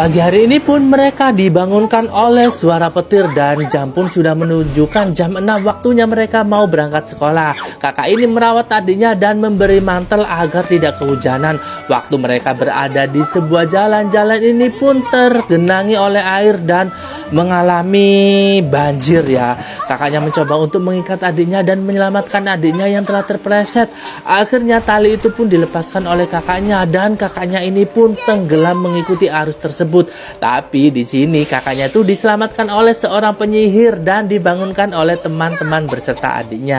Pagi hari ini pun mereka dibangunkan oleh suara petir dan jam pun sudah menunjukkan jam 6 waktunya mereka mau berangkat sekolah. Kakak ini merawat adiknya dan memberi mantel agar tidak kehujanan. Waktu mereka berada di sebuah jalan-jalan ini pun tergenangi oleh air dan mengalami banjir ya. Kakaknya mencoba untuk mengikat adiknya dan menyelamatkan adiknya yang telah terpleset. Akhirnya tali itu pun dilepaskan oleh kakaknya dan kakaknya ini pun tenggelam mengikuti arus tersebut. Tapi di sini kakaknya itu diselamatkan oleh seorang penyihir dan dibangunkan oleh teman-teman berserta adiknya.